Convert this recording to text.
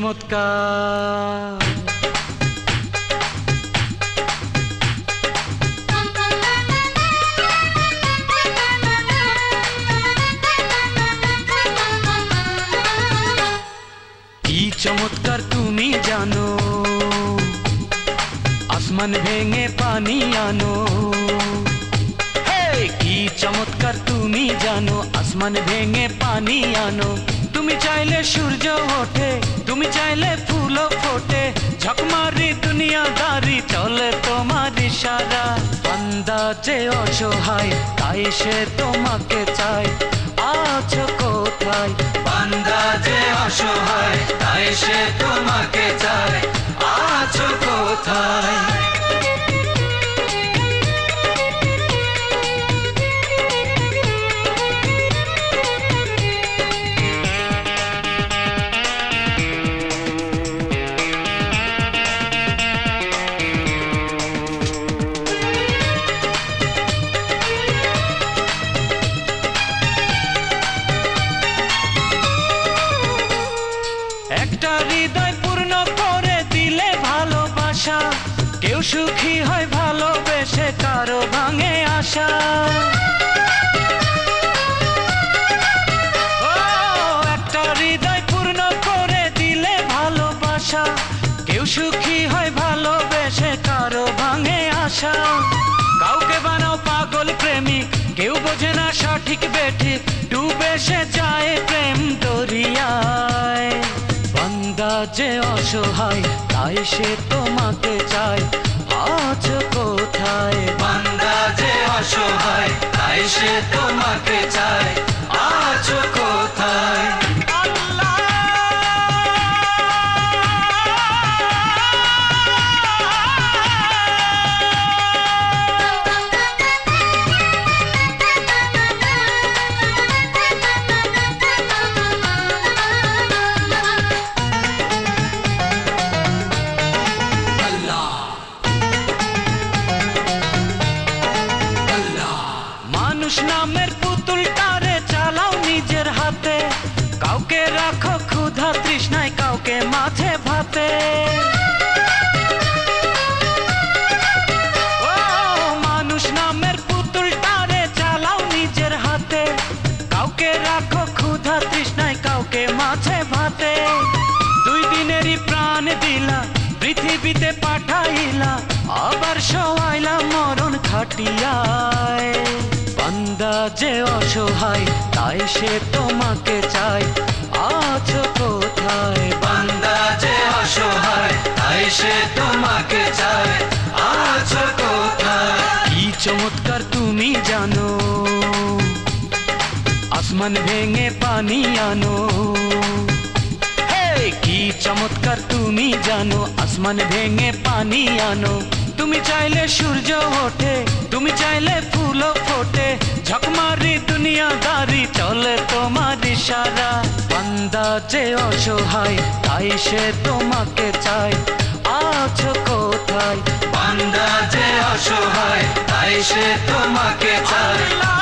চমৎকার কি চমৎকার তুমি জানো আসমান ভেঙে পানি আনো হে কি চমৎকার তুমি জানো আসমান ভেঙে পানি আনো তুমি চাইলে সূর্য ওঠে, তুমি চাইলে ফুলও ফোটে। ঝকমারি দুনিয়াদারি চলে তোমার ইশারা। আন্দাজে অসহায়, তাই সে তোমাকে চায়। আছো কোথায়? বান্দা যে অসহায়, তাই সে তোমাকে চায়। আছো কোথায়? কেউ সুখী হয়, ভালোবেসে কারও ভাঙে আশা। একটা হৃদয় পূর্ণ করে দিলে ভালোবাসা। কেউ সুখী হয়, ভালোবেসে কারও ভাঙে আশা। কাউকে বানাও পাগল প্রেমিক, কেউ বোঝে না সঠিক বেঠিক ডুবে সে যায় প্রেম দরিয়ায়। বান্দা যে অসহায় তাই সে তোমাকে চাই। আজ কোথায়? বান্দা যে অসহায় তাই সে তোমাকে চায় মাঝে ভাতে। মানুষ নামের পুতুলটারে চালাও নিজের হাতে। কাউকে রাখো ক্ষুধা তৃষ্ণায়, কাউকে মাঝে ভাতে। দুই দিনেরই প্রাণ দিলা, পৃথিবীতে পাঠাইলা, আবার সবাইলা মরণ খাটিয়ায়। বান্দা যে অসহায়, তাই সে তোমাকে চায়। আছো কোথায়? তুমি জানো। আসমান ভেঙে পানি আনো। কি চমৎকার তুমি জানো। আসমান ভেঙে পানি আনো। তুমি চাইলে সূর্য ওঠে, তুমি চাইলে ফুলও ফোটে। ঝকমারি দুনিয়াদারি চলে তোমার বান্দা যে অসহায় তাই সে তোমাকে চায়। আছো কোথায়? বান্দা যে অসহায় তাই সে তোমাকে চায়।